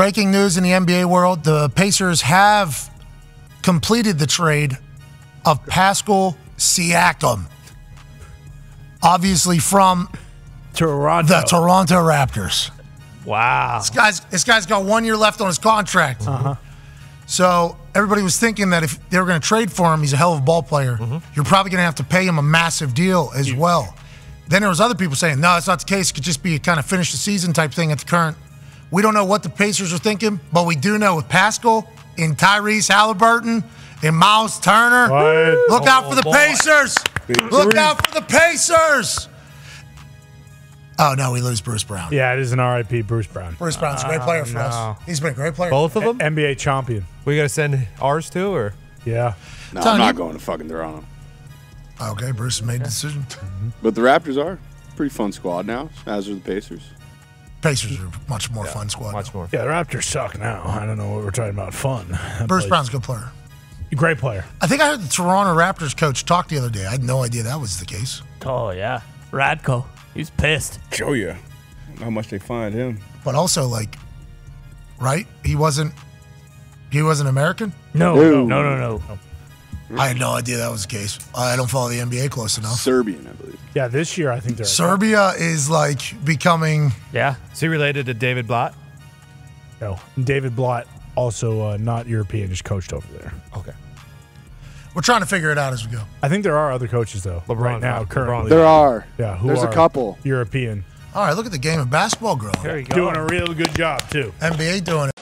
breaking news in the NBA world: the Pacers have completed the trade of Pascal Siakam, obviously from Toronto. the Toronto Raptors. Wow. This guy's this guy's got one year left on his contract. Uh-huh. So everybody was thinking that if they were going to trade for him, he's a hell of a ball player. Mm-hmm. You're probably going to have to pay him a massive deal as well. Then there was other people saying, no, that's not the case. It could just be a kind of finish the season type thing at the current. We don't know what the Pacers are thinking, but we do know with Pascal and Tyrese Haliburton and Myles Turner. What? Look out Oh, for the oh, boy. Pacers. Big Look three. out for the Pacers. Oh no, we lose Bruce Brown. Yeah, it is an RIP Bruce Brown. Bruce Brown's a great player for no. us. Uh, He's been a great player. Both of them? NBA champion. We got to send ours too, or Yeah. No, Tony- I'm not going to fucking Toronto. Okay, Bruce made a decision. But the Raptors are pretty fun squad now, as are the Pacers. Pacers are much more fun squad. much more. Yeah, the Raptors suck now. I don't know what we're talking about. Fun. That Bruce place- Brown's a good player. Great player. I think I heard the Toronto Raptors coach talk the other day. I had no idea that was the case. Oh yeah, Radko. He's pissed. Show you how much they find him. But also, like, right? He wasn't. He wasn't American. No, no, no, no, no. I had no idea that was the case. I don't follow the NBA close enough. Serbian, I believe. Yeah, this year I think they're Serbia is like becoming. Yeah. Is he related to David Blatt? No, David Blatt also uh, not European, just coached over there. Okay. We're trying to figure it out as we go. I think there are other coaches though. LeBron, right now, LeBron. currently. There are. Yeah, who There's a are couple. European. All right, look at the game of basketball growing. There you go. Doing a real good job too. NBA doing it.